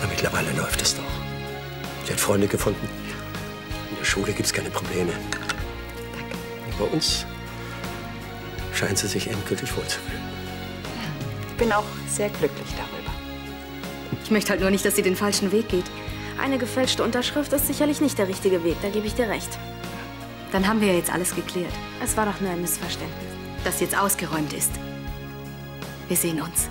Na, mittlerweile läuft es doch. Sie hat Freunde gefunden. In der Schule gibt es keine Probleme. Und bei uns scheint sie sich endgültig wohlzufühlen. Ich bin auch sehr glücklich darüber. Ich möchte halt nur nicht, dass sie den falschen Weg geht. Eine gefälschte Unterschrift ist sicherlich nicht der richtige Weg, da gebe ich dir recht. Dann haben wir ja jetzt alles geklärt. Es war doch nur ein Missverständnis. Das jetzt ausgeräumt ist. Wir sehen uns.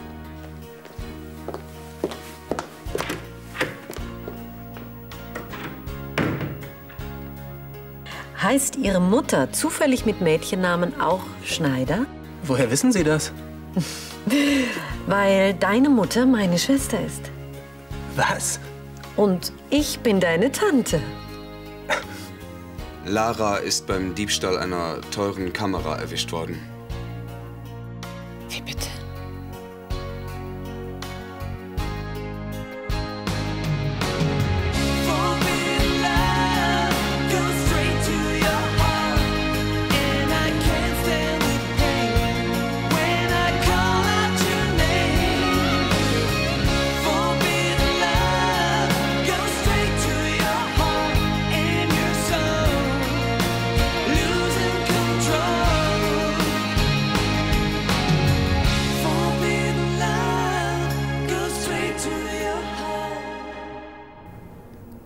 Heißt Ihre Mutter zufällig mit Mädchennamen auch Schneider? Woher wissen Sie das? Weil deine Mutter meine Schwester ist. Was? Und ich bin deine Tante. Lara ist beim Diebstahl einer teuren Kamera erwischt worden.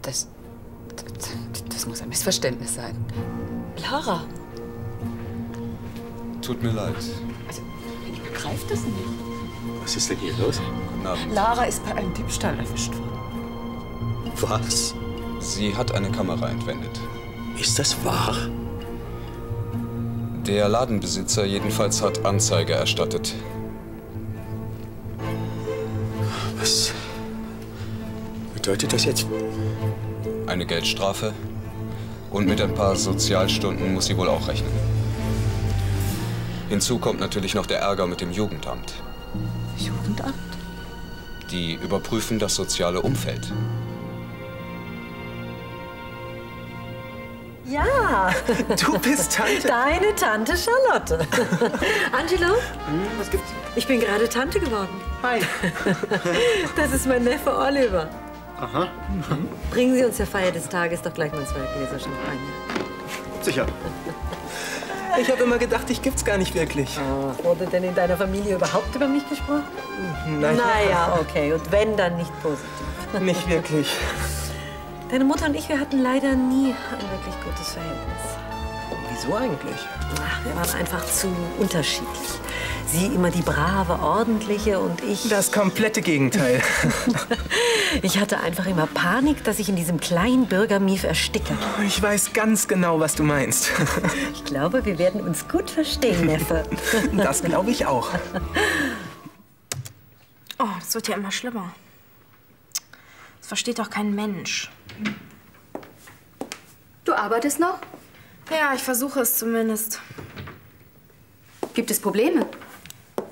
Das, das, das muss ein Missverständnis sein. Lara. Tut mir leid. Also, ich begreife das nicht. Was ist denn hier los? Guten Abend. Lara ist bei einem Diebstahl erwischt worden. Was? Sie hat eine Kamera entwendet. Ist das wahr? Der Ladenbesitzer jedenfalls hat Anzeige erstattet. Was bedeutet das jetzt? Eine Geldstrafe. Und mit ein paar Sozialstunden muss sie wohl auch rechnen. Hinzu kommt natürlich noch der Ärger mit dem Jugendamt. Jugendamt? Die überprüfen das soziale Umfeld. Ja. Du bist Tante. Deine Tante Charlotte. Angelo, Was gibt's? ich bin gerade Tante geworden. Hi. Das ist mein Neffe Oliver. Aha. Bringen Sie uns zur Feier des Tages doch gleich mal zwei Gläser Champagner. Sicher. Ich habe immer gedacht, dich gibt's gar nicht wirklich. Ach, wurde denn in deiner Familie überhaupt über mich gesprochen? Naja, Naja, okay. Und wenn, dann nicht positiv. nicht wirklich. Deine Mutter und ich, wir hatten leider nie ein wirklich gutes Verhältnis. Wieso eigentlich? Ach, wir waren einfach zu unterschiedlich. Sie immer die brave, ordentliche und ich... Das komplette Gegenteil. Ich hatte einfach immer Panik, dass ich in diesem kleinen Bürgermief ersticke. Ich weiß ganz genau, was du meinst. Ich glaube, wir werden uns gut verstehen, Neffe. Das glaube ich auch. Oh, das wird ja immer schlimmer. Das versteht doch kein Mensch. Du arbeitest noch? Ja, ich versuche es zumindest. Gibt es Probleme?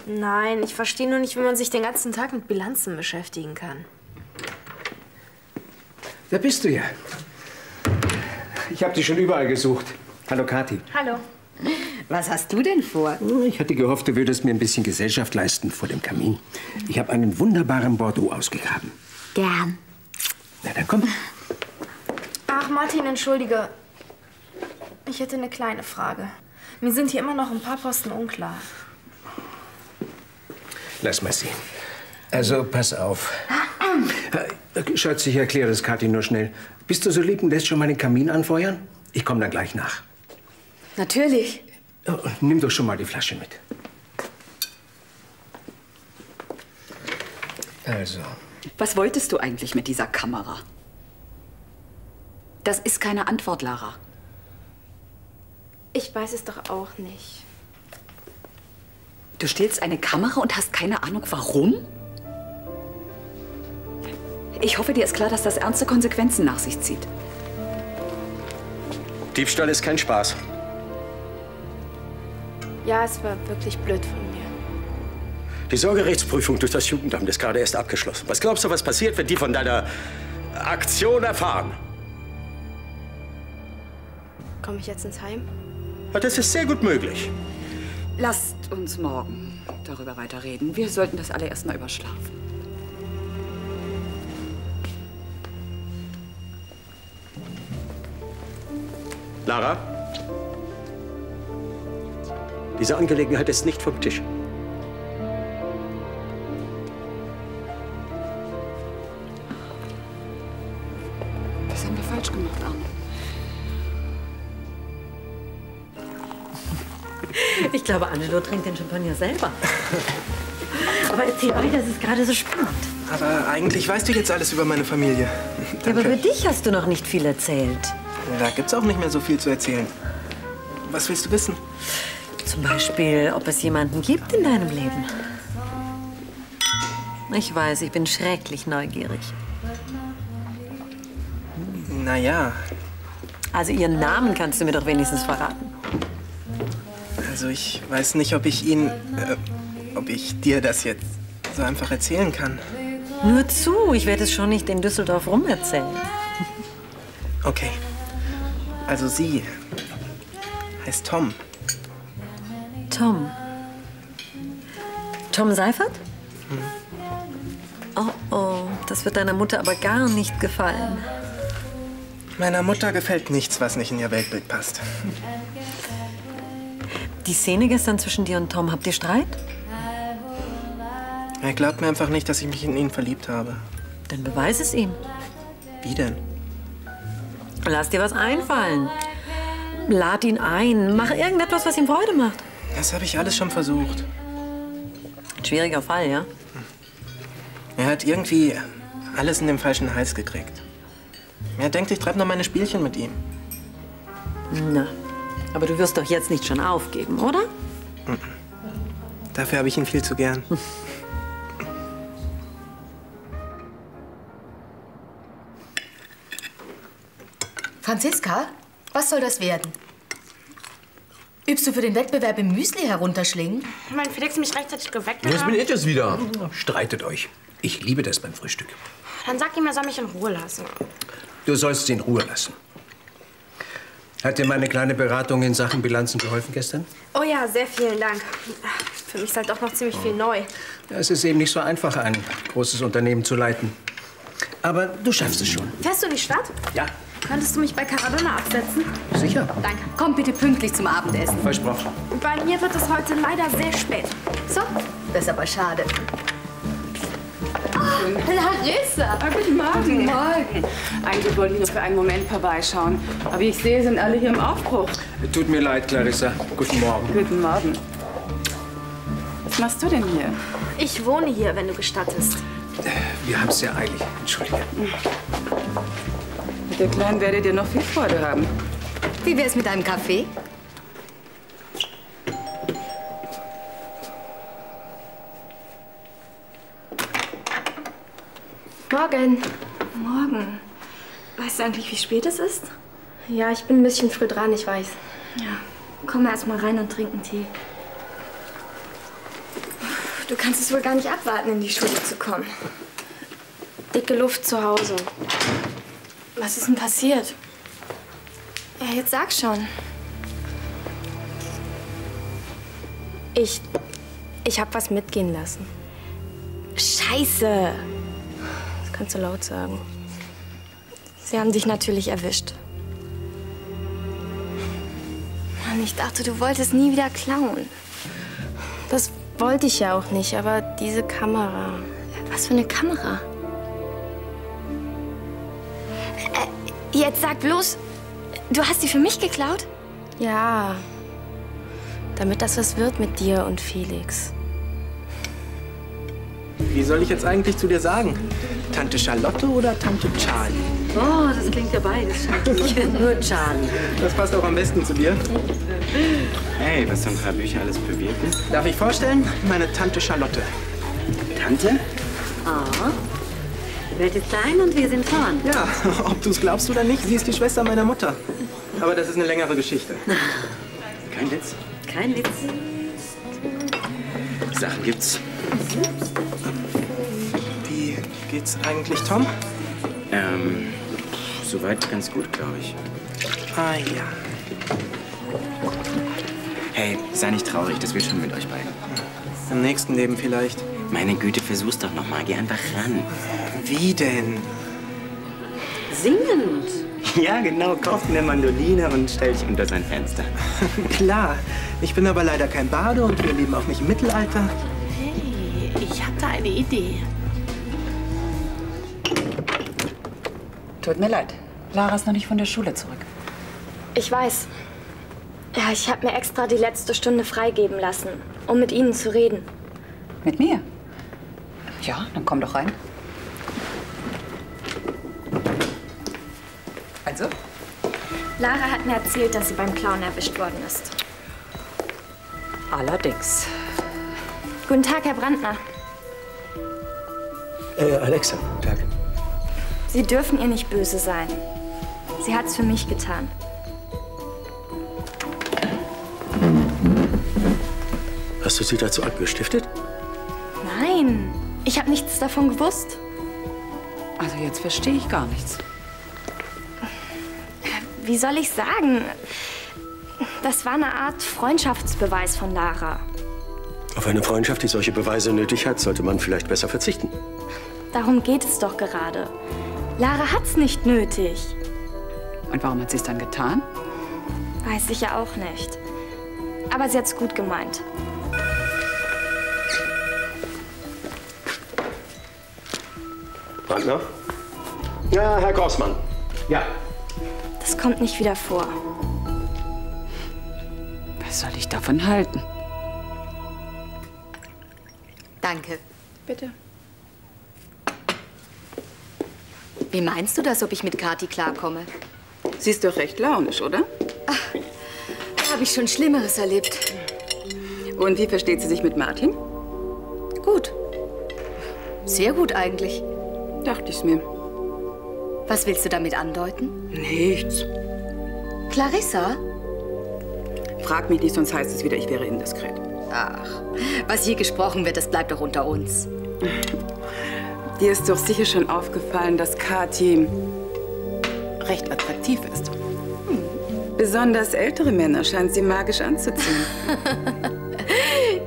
Nein, ich verstehe nur nicht, wie man sich den ganzen Tag mit Bilanzen beschäftigen kann. Da bist du ja. Ich habe dich schon überall gesucht. Hallo, Kathi. Hallo. Was hast du denn vor? Ich hatte gehofft, du würdest mir ein bisschen Gesellschaft leisten vor dem Kamin. Ich habe einen wunderbaren Bordeaux ausgegraben. Gern. Na, dann komm. Ach, Martin, entschuldige. Ich hätte eine kleine Frage. Mir sind hier immer noch ein paar Posten unklar. Lass mal sehen. Also, pass auf. Äh, Schatz, ich erkläre das Kathi nur schnell. Bist du so lieb und lässt schon mal den Kamin anfeuern? Ich komme dann gleich nach. Natürlich. Oh, nimm doch schon mal die Flasche mit. Also, Was wolltest du eigentlich mit dieser Kamera? Das ist keine Antwort, Lara. Ich weiß es doch auch nicht. Du stehlst eine Kamera und hast keine Ahnung, warum? Ich hoffe, dir ist klar, dass das ernste Konsequenzen nach sich zieht. Diebstahl ist kein Spaß. Ja, es war wirklich blöd von mir. Die Sorgerechtsprüfung durch das Jugendamt ist gerade erst abgeschlossen. Was glaubst du, was passiert, wenn die von deiner Aktion erfahren? Komme ich jetzt ins Heim? Ja, Das ist sehr gut möglich. Lasst uns morgen darüber weiterreden. Wir sollten das alle erst mal überschlafen. Lara? Diese Angelegenheit ist nicht vom Tisch. Was haben wir falsch gemacht, Arne? Ich glaube, Angelo trinkt den Champagner selber. Aber erzähl weiter, das ist gerade so spannend. Aber eigentlich weißt du jetzt alles über meine Familie. Ja, aber für dich hast du noch nicht viel erzählt. Da gibt's auch nicht mehr so viel zu erzählen. Was willst du wissen? Zum Beispiel, ob es jemanden gibt in deinem Leben. Ich weiß, ich bin schrecklich neugierig. Naja, Also ihren Namen kannst du mir doch wenigstens verraten. also ich weiß nicht, ob ich ihn, äh, ob ich dir das jetzt so einfach erzählen kann. Nur zu, ich werde es schon nicht in Düsseldorf rumerzählen. Okay. Also sie heißt Tom. Tom. Tom Seifert? Oh, oh, das wird deiner Mutter aber gar nicht gefallen. Meiner Mutter gefällt nichts, was nicht in ihr Weltbild passt. Die Szene gestern zwischen dir und Tom, habt ihr Streit? Er glaubt mir einfach nicht, dass ich mich in ihn verliebt habe. Dann beweis es ihm. Wie denn? Lass dir was einfallen. Lad ihn ein. Mach irgendetwas, was ihm Freude macht. Das habe ich alles schon versucht. Ein schwieriger Fall, ja? Er hat irgendwie alles in den falschen Hals gekriegt. Er denkt, ich treibe noch meine Spielchen mit ihm. Na, aber du wirst doch jetzt nicht schon aufgeben, oder? Dafür habe ich ihn viel zu gern. Franziska, was soll das werden? Übst du für den Wettbewerb im Müsli herunterschlingen? Mein Felix mich rechtzeitig geweckt Jetzt bin hat. ich es wieder. Streitet euch. Ich liebe das beim Frühstück. Dann sag ihm, er soll mich in Ruhe lassen. Du sollst sie in Ruhe lassen. Hat dir meine kleine Beratung in Sachen Bilanzen geholfen gestern? Oh ja, sehr vielen Dank. Für mich ist halt doch noch ziemlich viel neu. Ja, es ist eben nicht so einfach, ein großes Unternehmen zu leiten. Aber du schaffst es schon. Fährst du in die Stadt? Ja, Könntest du mich bei Caradonna absetzen? sicher. Danke. Komm bitte pünktlich zum Abendessen. Versprochen. Bei mir wird es heute leider sehr spät. So, das ist aber schade. Larissa! guten Morgen. Guten Morgen. Eigentlich wollte ich nur für einen Moment vorbeischauen. Aber wie ich sehe, sind alle hier im Aufbruch. Tut mir leid, Clarissa. Guten Morgen. Guten Morgen. Was machst du denn hier? Ich wohne hier, wenn du gestattest. Wir haben es sehr eilig. Entschuldige. Mit der Kleinen werdet ihr noch viel Freude haben. Wie wär's mit einem Kaffee? Morgen. Morgen. Weißt du eigentlich, wie spät es ist? Ja, ich bin ein bisschen früh dran, ich weiß. Ja, komm erst mal rein und trink einen Tee. Du kannst es wohl gar nicht abwarten, in die Schule zu kommen. Dicke Luft zu Hause. Was ist denn passiert? Ja, jetzt sag schon. Ich. Ich hab was mitgehen lassen. Scheiße! Das kannst du laut sagen. Sie haben dich natürlich erwischt. Mann, ich dachte, du wolltest nie wieder klauen. Das wollte ich ja auch nicht, aber diese Kamera. Was für eine Kamera? Äh, jetzt sag bloß, du hast die für mich geklaut? Ja. Damit das was wird mit dir und Felix. Wie soll ich jetzt eigentlich zu dir sagen? Tante Charlotte oder Tante Charlie? Oh, das klingt ja beides schrecklich. Nur Charlie. Das passt auch am besten zu dir. Hey, was drei Bücher alles bewirken? Darf ich vorstellen? Meine Tante Charlotte. Tante? Oh. Welt ist klein und wir sind vorn. Ja, ob du es glaubst oder nicht, sie ist die Schwester meiner Mutter. Aber das ist eine längere Geschichte. Kein Witz. Kein Witz. Sachen gibt's. Wie geht's eigentlich, Tom? Ähm, soweit ganz gut, glaube ich. Ah ja. Hey, sei nicht traurig, das wird schon mit euch beiden. Im nächsten Leben vielleicht. Meine Güte, versuch's doch noch mal. Geh einfach ran. Wie denn? Singend. Ja, genau. Kauf eine Mandoline und stell dich unter sein Fenster. Klar. Ich bin aber leider kein Bade und wir leben auch nicht im Mittelalter. Hey, ich habe da eine Idee. Tut mir leid. Lara ist noch nicht von der Schule zurück. Ich weiß. Ja, ich habe mir extra die letzte Stunde freigeben lassen, um mit Ihnen zu reden. Mit mir? Ja, dann komm doch rein. Also? Lara hat mir erzählt, dass sie beim Clown erwischt worden ist. Allerdings. Guten Tag, Herr Brandner. Äh, Alexa, Tag. Sie dürfen ihr nicht böse sein. Sie hat's für mich getan. Hast du sie dazu angestiftet? Nein, ich habe nichts davon gewusst. Also jetzt verstehe ich gar nichts. Wie soll ich sagen? Das war eine Art Freundschaftsbeweis von Lara. Auf eine Freundschaft, die solche Beweise nötig hat, sollte man vielleicht besser verzichten. Darum geht es doch gerade. Lara hat's nicht nötig. Und warum hat sie es dann getan? Weiß ich ja auch nicht. Aber sie hat's gut gemeint. Brandner? Ja, Herr Grossmann. Ja. Das kommt nicht wieder vor. Was soll ich davon halten? Danke. Bitte. Wie meinst du das, ob ich mit Kathi klarkomme? Sie ist doch recht launisch, oder? Habe ich schon Schlimmeres erlebt. Und wie versteht sie sich mit Martin? Gut. Sehr gut eigentlich. Dachte ich's mir. Was willst du damit andeuten? Nichts. Clarissa? Frag mich nicht, sonst heißt es wieder, ich wäre indiskret. Ach, was hier gesprochen wird, das bleibt doch unter uns. Dir ist doch sicher schon aufgefallen, dass Kathi recht attraktiv ist. Besonders ältere Männer scheint sie magisch anzuziehen.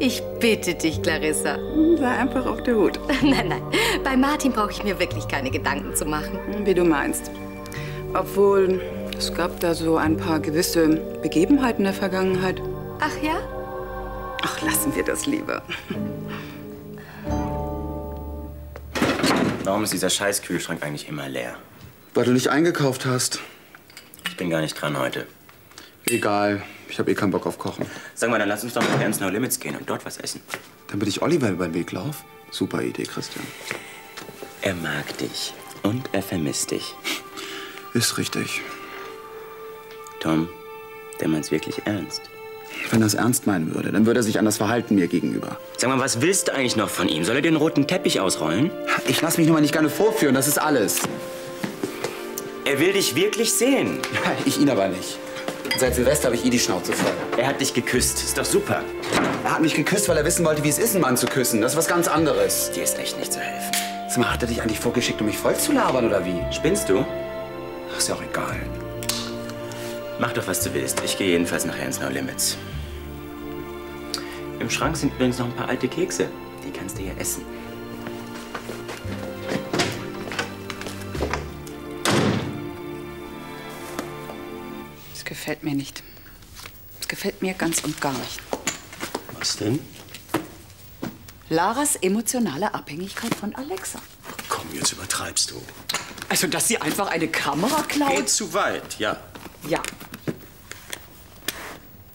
Ich bitte dich, Clarissa. Sei einfach auf der Hut. Nein, nein. Bei Martin brauche ich mir wirklich keine Gedanken zu machen. Wie du meinst. Obwohl, es gab da so ein paar gewisse Begebenheiten in der Vergangenheit. Ach ja? Ach, lassen wir das lieber. Warum ist dieser scheiß Kühlschrank eigentlich immer leer? Weil du nicht eingekauft hast. Ich bin gar nicht dran heute. Egal, ich habe eh keinen Bock auf Kochen. Sag mal, dann lass uns doch nach Ernst No Limits gehen und dort was essen. Damit ich Oliver über den Weg lauf? Super Idee, Christian. Er mag dich und er vermisst dich. Ist richtig. Tom, der meint's wirklich ernst. Wenn er es ernst meinen würde, dann würde er sich anders verhalten mir gegenüber. Sag mal, was willst du eigentlich noch von ihm? Soll er den roten Teppich ausrollen? Ich lass mich nur mal nicht gerne vorführen, das ist alles. Er will dich wirklich sehen. Ich ihn aber nicht. Seit Silvester habe ich eh die Schnauze voll. Er hat dich geküsst. Ist doch super. Er hat mich geküsst, weil er wissen wollte, wie es ist, einen Mann zu küssen. Das ist was ganz anderes. Dir ist echt nicht zu helfen. Sag mal, hat er dich eigentlich vorgeschickt, um mich voll zu labern, oder wie? Spinnst du? Ach, ist ja auch egal. Mach doch, was du willst. Ich gehe jedenfalls nach Ernst No Limits. Im Schrank sind übrigens noch ein paar alte Kekse. Die kannst du ja essen. Das gefällt mir nicht. Das gefällt mir ganz und gar nicht. Was denn? Laras emotionale Abhängigkeit von Alexa. Komm, jetzt übertreibst du. Also, dass sie einfach eine Kamera klaut? Geht zu weit, ja. Ja.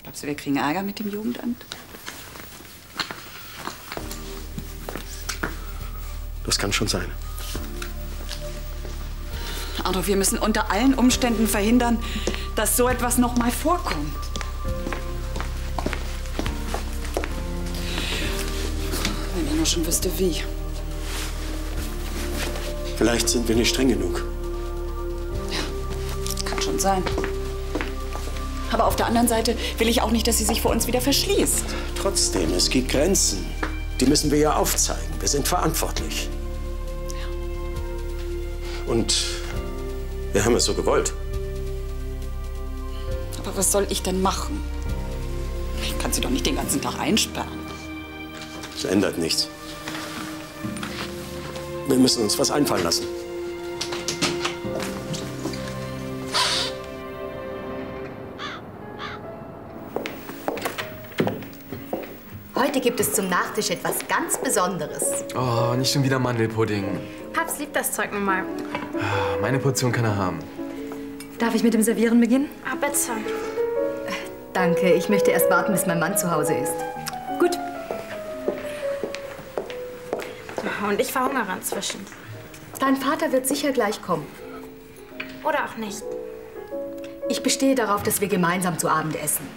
Glaubst du, wir kriegen Ärger mit dem Jugendamt? Das kann schon sein. Arno, wir müssen unter allen Umständen verhindern, dass so etwas noch mal vorkommt. Ich nur schon wüsste, wie. Vielleicht sind wir nicht streng genug. Kann schon sein. Aber auf der anderen Seite will ich auch nicht, dass sie sich vor uns wieder verschließt. Trotzdem, es gibt Grenzen. Die müssen wir ja aufzeigen. Wir sind verantwortlich. Und wir haben es so gewollt. Aber was soll ich denn machen? Ich kann sie doch nicht den ganzen Tag einsperren. Das ändert nichts. Wir müssen uns was einfallen lassen. Heute gibt es zum Nachtisch etwas ganz Besonderes. Oh, nicht schon wieder Mandelpudding. Paps liebt das Zeug nun mal. Ah, meine Portion kann er haben. Darf ich mit dem Servieren beginnen? Ah, bitte. Äh, danke, ich möchte erst warten, bis mein Mann zu Hause ist. Und ich verhungere inzwischen. Dein Vater wird sicher gleich kommen. Oder auch nicht. Ich bestehe darauf, dass wir gemeinsam zu Abend essen.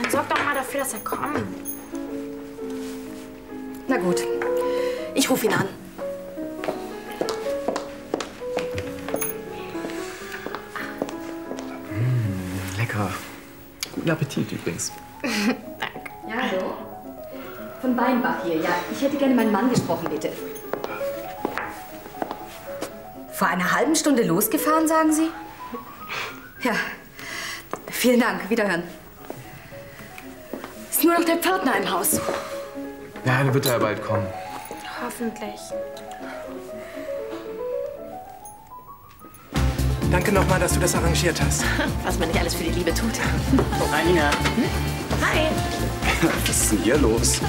Dann sorg doch mal dafür, dass er kommt. Na gut, ich rufe ihn an. Lecker. Guten Appetit übrigens. Von Weinbach hier, ja. Ich hätte gerne meinen Mann gesprochen, bitte. Vor einer halben Stunde losgefahren, sagen Sie? Ja. Vielen Dank. Wiederhören. Ist nur noch der Pförtner im Haus. Ja, dann wird er ja bald kommen. Hoffentlich. Danke nochmal, dass du das arrangiert hast. Was man nicht alles für die Liebe tut. Hi, Nina. Hi. Was ist denn hier los?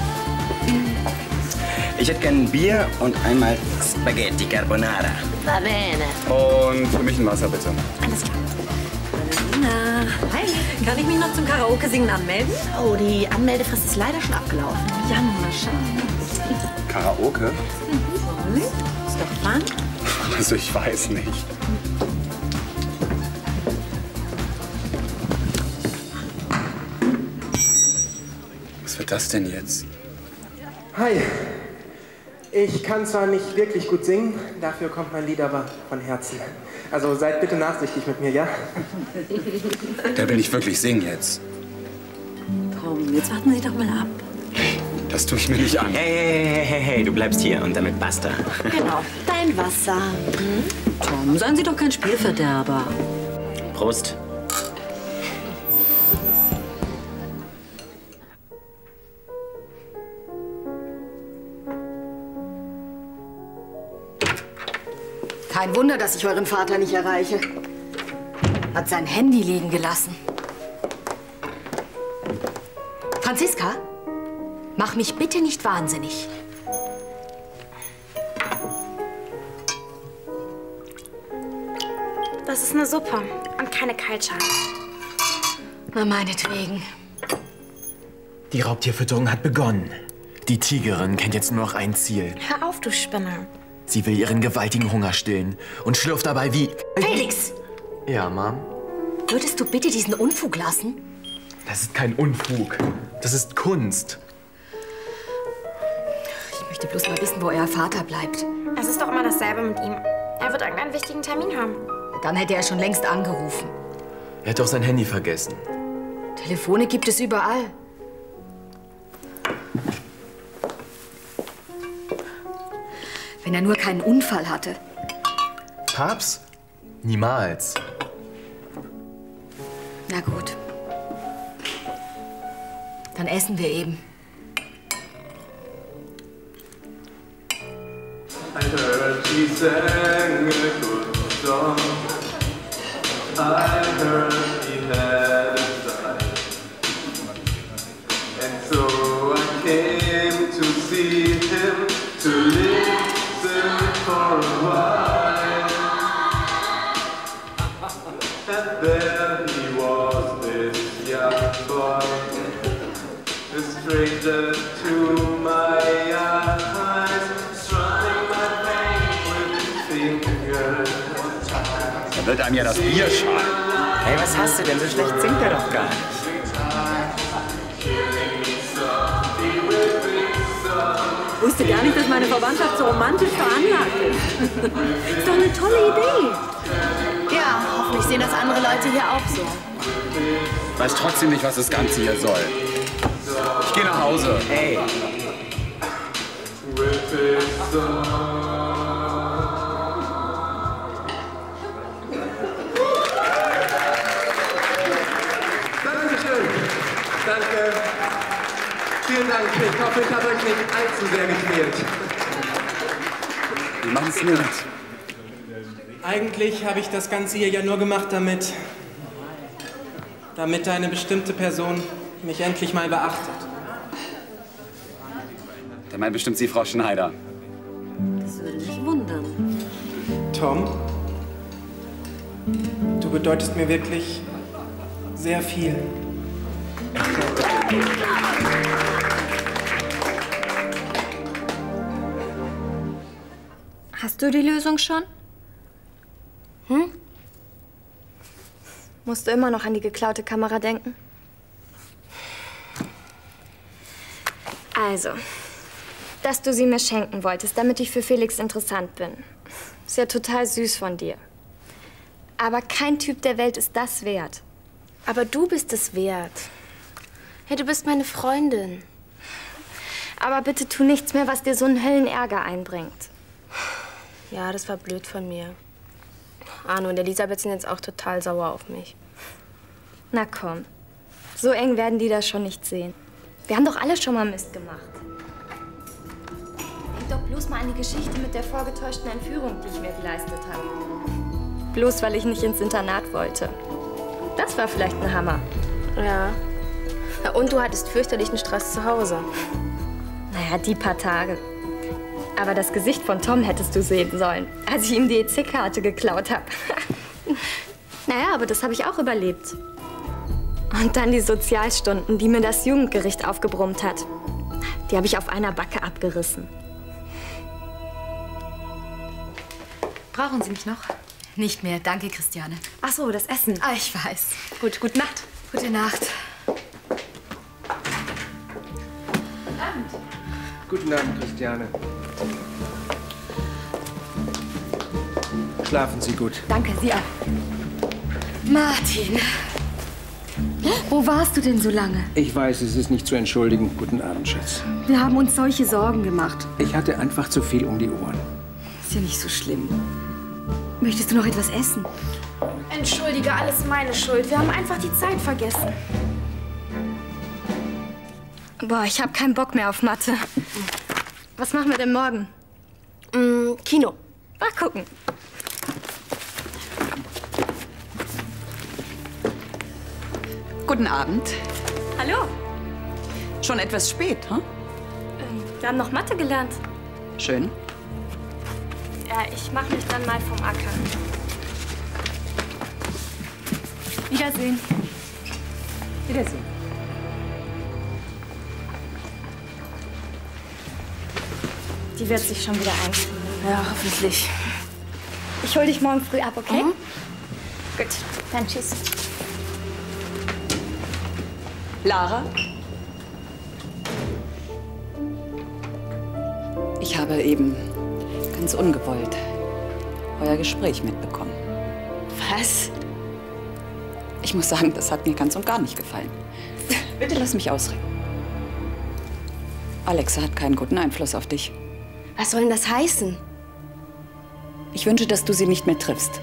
Ich hätte gern ein Bier und einmal Spaghetti Carbonara. Va bene. Und für mich ein Wasser, bitte. Alles klar. Na, hi. Kann ich mich noch zum Karaoke-Singen anmelden? Oh, die Anmeldefrist ist leider schon abgelaufen. Jammer, schade. Karaoke? Ich? Ist doch fun. Also ich weiß nicht. Was wird das denn jetzt? Hi. Ich kann zwar nicht wirklich gut singen, dafür kommt mein Lied aber von Herzen. Also seid bitte nachsichtig mit mir, ja? Der will nicht wirklich singen jetzt. Komm, jetzt warten Sie doch mal ab. Das tue ich mir nicht an. Hey, hey, hey, hey, hey, du bleibst hier und damit basta. Genau. Dein Wasser. Hm? Tom, seien Sie doch kein Spielverderber. Prost. Kein Wunder, dass ich euren Vater nicht erreiche. Hat sein Handy liegen gelassen. Franziska, mach mich bitte nicht wahnsinnig. Das ist eine Suppe und keine Kaltschale. Na, meinetwegen. Die Raubtierfütterung hat begonnen. Die Tigerin kennt jetzt nur noch ein Ziel. Hör auf, du Spinner. Sie will ihren gewaltigen Hunger stillen und schlürft dabei wie... Felix, Ja, Mom? würdest du bitte diesen Unfug lassen? Das ist kein Unfug. Das ist Kunst. Ich möchte bloß mal wissen, wo euer Vater bleibt. Es ist doch immer dasselbe mit ihm. Er wird irgendeinen wichtigen Termin haben. Dann hätte er schon längst angerufen. Er hat doch sein Handy vergessen. Telefone gibt es überall. Wenn er nur keinen Unfall hatte. Papst? Niemals. Na gut. Dann essen wir eben. I heard she sang a good song. I heard wird einem ja das Bier schalen. Hey, was hast du denn? So schlecht singt er doch gar nicht. Ich wusste gar nicht, dass meine Verwandtschaft so romantisch veranlagt ist. ist doch eine tolle Idee. Ja, hoffentlich sehen das andere Leute hier auch so. Weiß trotzdem nicht, was das Ganze hier soll. Ich gehe nach Hause. Hey. Vielen Dank. Ich hoffe, ich habe euch nicht allzu sehr gequält. Wir machen es nicht. Eigentlich habe ich das Ganze hier ja nur gemacht, damit. damit eine bestimmte Person mich endlich mal beachtet. Der meint bestimmt Sie, Frau Schneider. Das würde mich wundern. Tom, du bedeutest mir wirklich sehr viel. Hast du die Lösung schon? Hm? Musst du immer noch an die geklaute Kamera denken? Also, dass du sie mir schenken wolltest, damit ich für Felix interessant bin. Ist ja total süß von dir. Aber kein Typ der Welt ist das wert. Aber du bist es wert. Hey, du bist meine Freundin. Aber bitte tu nichts mehr, was dir so einen Höllenärger einbringt. Ja, das war blöd von mir. Arno und Elisabeth sind jetzt auch total sauer auf mich. Na komm, so eng werden die das schon nicht sehen. Wir haben doch alle schon mal Mist gemacht. Denk doch bloß mal an die Geschichte mit der vorgetäuschten Entführung, die ich mir geleistet habe. Bloß weil ich nicht ins Internat wollte. Das war vielleicht ein Hammer. Ja. Und du hattest fürchterlichen Stress zu Hause. Naja, die paar Tage. Aber das Gesicht von Tom hättest du sehen sollen, als ich ihm die EC-Karte geklaut habe. naja, aber das habe ich auch überlebt. Und dann die Sozialstunden, die mir das Jugendgericht aufgebrummt hat. Die habe ich auf einer Backe abgerissen. Brauchen Sie mich noch? Nicht mehr, danke, Christiane. Ach so, das Essen. Ah, ich weiß. Gut, gute Nacht. Gute Nacht. Guten Abend, Christiane. Schlafen Sie gut. Danke, Sie auch. Martin. Wo warst du denn so lange? Ich weiß, es ist nicht zu entschuldigen. Guten Abend, Schatz. Wir haben uns solche Sorgen gemacht. Ich hatte einfach zu viel um die Ohren. Ist ja nicht so schlimm. Möchtest du noch etwas essen? Entschuldige, alles meine Schuld. Wir haben einfach die Zeit vergessen. Boah, ich habe keinen Bock mehr auf Mathe. Was machen wir denn morgen? Mm, Kino. Mal gucken. Guten Abend. Hallo. Schon etwas spät, hm? Wir haben noch Mathe gelernt. Schön. Ja, ich mache mich dann mal vom Acker. Wiedersehen. Wiedersehen. Die wird sich schon wieder einziehen. Ja, hoffentlich. Ich hol dich morgen früh ab, okay? Gut, dann tschüss. Lara? Ich habe eben ganz ungewollt euer Gespräch mitbekommen. Was? Ich muss sagen, das hat mir ganz und gar nicht gefallen. Bitte lass mich ausreden. Alexa hat keinen guten Einfluss auf dich. Was soll denn das heißen? Ich wünsche, dass du sie nicht mehr triffst.